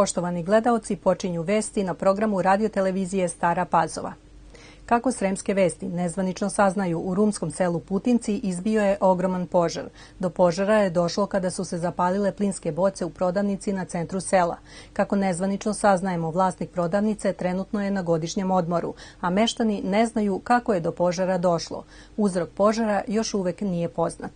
poštovani gledaoci, počinju vesti na programu radiotelevizije Stara Pazova. Kako sremske vesti nezvanično saznaju, u rumskom selu Putinci izbio je ogroman požar. Do požara je došlo kada su se zapalile plinske boce u prodavnici na centru sela. Kako nezvanično saznajemo, vlasnik prodavnice trenutno je na godišnjem odmoru, a meštani ne znaju kako je do požara došlo. Uzrok požara još uvek nije poznat.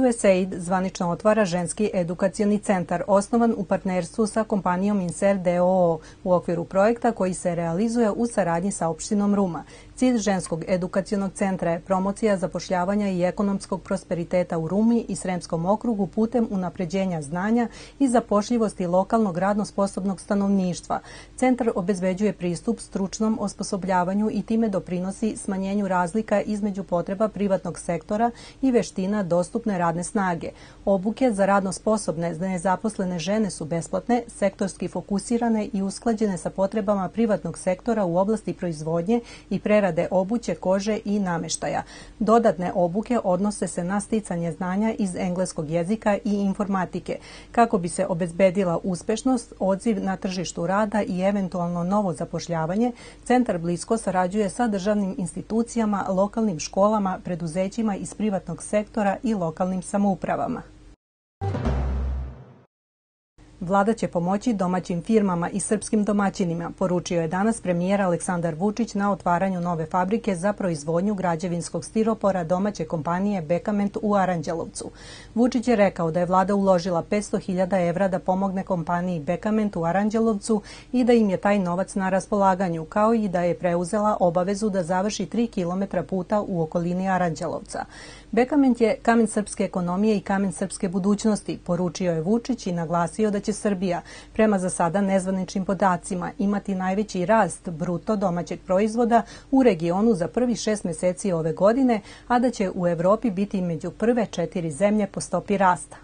USAID zvanično otvara ženski edukacioni centar osnovan u partnerstvu sa kompanijom Inser DOO u okviru projekta koji se realizuje u saradnji sa opštinom Ruma. Cilj ženskog edukacionog centra je promocija zapošljavanja i ekonomskog prosperiteta u Rumi i Sremskom okrugu putem unapređenja znanja i zapošljivosti lokalnog radno sposobnog stanovništva. Centar obezbeđuje pristup stručnom osposobljavanju i time doprinosi smanjenju razlika između potreba privatnog sektora i veština dostupne radne snage. Obuke za radno sposobne nezaposlene žene su besplatne, sektorski fokusirane i usklađene sa potrebama privatnog sektora u oblasti proizvodnje i prerade obuće, kože i nameštaja. Dodatne obuke odnose se na sticanje znanja iz engleskog jezika i informatike. Kako bi se obezbedila uspešnost, odziv na tržištu rada i eventualno novo zapošljavanje, Centar blisko sarađuje sa državnim institucijama, lokalnim školama, preduzećima iz privatnog sektora i lokalnim samoupravama. Vlada će pomoći domaćim firmama i srpskim domaćinima, poručio je danas premijer Aleksandar Vučić na otvaranju nove fabrike za proizvodnju građevinskog stiropora domaće kompanije Bekament u Aranđelovcu. Vučić je rekao da je vlada uložila 500.000 evra da pomogne kompaniji Bekament u Aranđelovcu i da im je taj novac na raspolaganju, kao i da je preuzela obavezu da završi 3 km puta u okolini Aranđelovca. Bekament je kamen srpske ekonomije i kamen srpske budućnosti, poručio je Vučić i naglasio da će Srbija, prema za sada nezvaničnim podacima, imati najveći rast bruto domaćeg proizvoda u regionu za prvi šest meseci ove godine, a da će u Evropi biti među prve četiri zemlje po stopi rasta.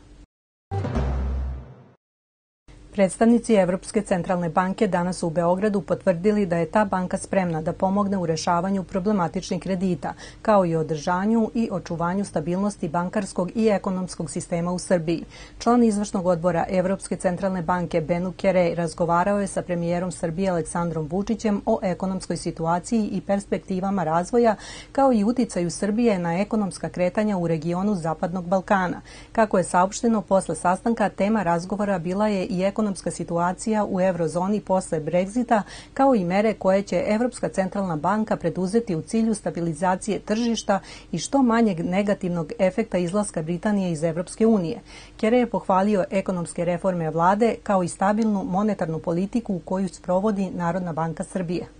Predstavnici Evropske centralne banke danas u Beogradu potvrdili da je ta banka spremna da pomogne u rešavanju problematičnih kredita, kao i održanju i očuvanju stabilnosti bankarskog i ekonomskog sistema u Srbiji. Član izvršnog odbora Evropske centralne banke Benu Kerej razgovarao je sa premijerom Srbije Aleksandrom Vučićem o ekonomskoj situaciji i perspektivama razvoja, kao i uticaju Srbije na ekonomska kretanja u regionu Zapadnog Balkana. Kako je saopšteno posle sastanka, tema razgovora bila je i ekonomska ekonomska situacija u eurozoni posle Brexita, kao i mere koje će Evropska centralna banka preduzeti u cilju stabilizacije tržišta i što manjeg negativnog efekta izlaska Britanije iz Evropske unije. Kere je pohvalio ekonomske reforme vlade kao i stabilnu monetarnu politiku koju sprovodi Narodna banka Srbije.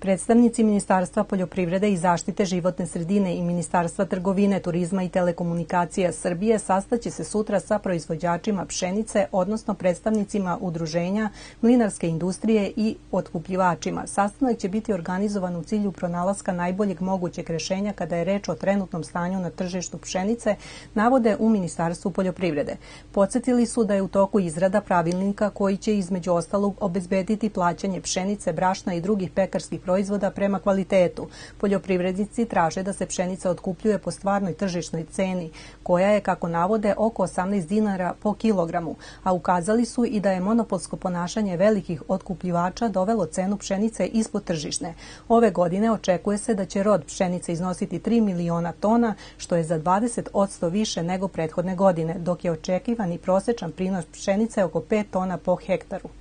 Predstavnici Ministarstva poljoprivrede i zaštite životne sredine i Ministarstva trgovine, turizma i telekomunikacija Srbije sastaće se sutra sa proizvođačima pšenice, odnosno predstavnicima udruženja mlinarske industrije i otkupljivačima. Sastanak će biti organizovan u cilju pronalaska najboljeg mogućeg rešenja kada je reč o trenutnom stanju na tržištu pšenice, navode u Ministarstvu poljoprivrede. Podsjetili su da je u toku izrada pravilnika koji će između ostalog obezbediti plaćanje pšenice, brašna i drugih pekarskih proizvoda prema kvalitetu. Poljoprivrednici traže da se pšenica otkupljuje po stvarnoj tržišnoj ceni, koja je, kako navode, oko 18 dinara po kilogramu, a ukazali su i da je monopolsko ponašanje velikih otkupljivača dovelo cenu pšenice ispod tržišne. Ove godine očekuje se da će rod pšenice iznositi 3 miliona tona, što je za 20 više nego prethodne godine, dok je očekivani prosečan prinos pšenice oko 5 tona po hektaru.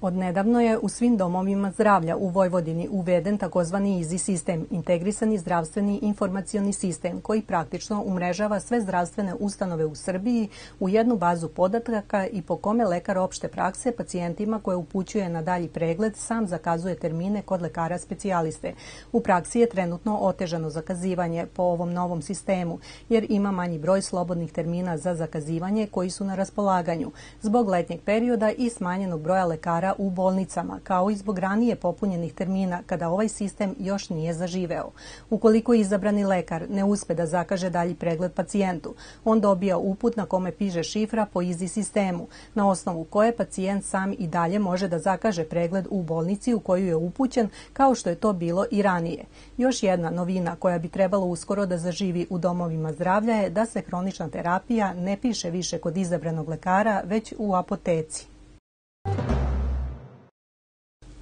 Odnedavno je u svim domovima zdravlja u Vojvodini uveden takozvani EASY sistem, integrisani zdravstveni informacioni sistem koji praktično umrežava sve zdravstvene ustanove u Srbiji u jednu bazu podataka i po kome lekar opšte prakse pacijentima koje upućuje na dalji pregled sam zakazuje termine kod lekara specijaliste. U praksi je trenutno otežano zakazivanje po ovom novom sistemu jer ima manji broj slobodnih termina za zakazivanje koji su na raspolaganju zbog letnjeg perioda i smanjenog broja lekara lekara u bolnicama, kao i zbog ranije popunjenih termina kada ovaj sistem još nije zaživeo. Ukoliko izabrani lekar ne uspe da zakaže dalji pregled pacijentu, on dobija uput na kome piše šifra po izi sistemu, na osnovu koje pacijent sam i dalje može da zakaže pregled u bolnici u koju je upućen, kao što je to bilo i ranije. Još jedna novina koja bi trebalo uskoro da zaživi u domovima zdravlja je da se hronična terapija ne piše više kod izabranog lekara, već u apoteci.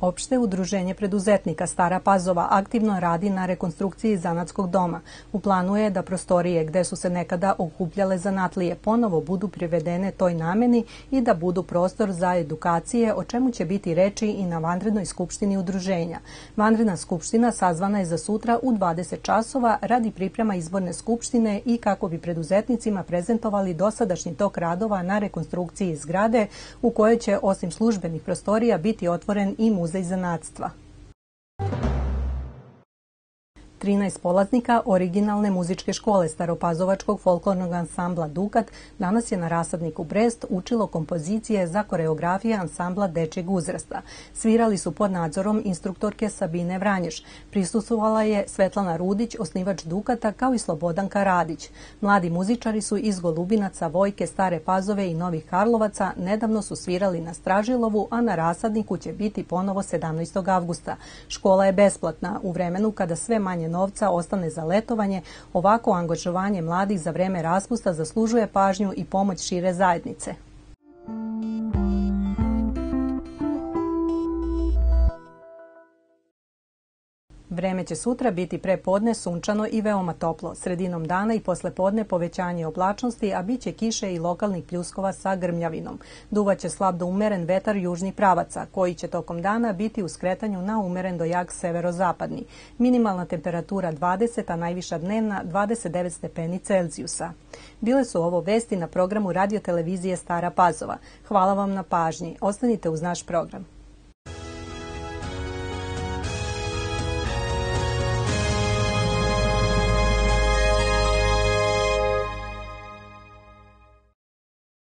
Opšte udruženje preduzetnika Stara Pazova aktivno radi na rekonstrukciji zanatskog doma. U planu je da prostorije gde su se nekada okupljale zanatlije ponovo budu privedene toj nameni i da budu prostor za edukacije, o čemu će biti reči i na vanrednoj skupštini udruženja. Vanredna skupština sazvana je za sutra u 20 časova radi priprema izborne skupštine i kako bi preduzetnicima prezentovali dosadašnji tok radova na rekonstrukciji zgrade u kojoj će osim službenih prostorija biti otvoren i muzej muzej zanatstva. 13 polaznika originalne muzičke škole Staropazovačkog folklornog ansambla Dukat danas je na rasadniku Brest učilo kompozicije za koreografije ansambla dečeg uzrasta. Svirali su pod nadzorom instruktorke Sabine Vranješ. Prisustovala je Svetlana Rudić, osnivač Dukata, kao i Slobodanka Radić. Mladi muzičari su iz Golubinaca, Vojke, Stare Pazove i Novih Karlovaca nedavno su svirali na Stražilovu, a na rasadniku će biti ponovo 17. avgusta. Škola je besplatna u vremenu kada sve manje novca ostane za letovanje, ovako angažovanje mladih za vreme raspusta zaslužuje pažnju i pomoć šire zajednice. Vreme će sutra biti pre podne sunčano i veoma toplo. Sredinom dana i posle podne povećanje oblačnosti, a bit će kiše i lokalnih pljuskova sa grmljavinom. Duvaće slab do umeren vetar južnih pravaca, koji će tokom dana biti u skretanju na umeren do jak severozapadni. Minimalna temperatura 20, a najviša dnevna 29 stepeni Celzijusa. Bile su ovo vesti na programu radiotelevizije Stara Pazova. Hvala vam na pažnji. Ostanite uz naš program.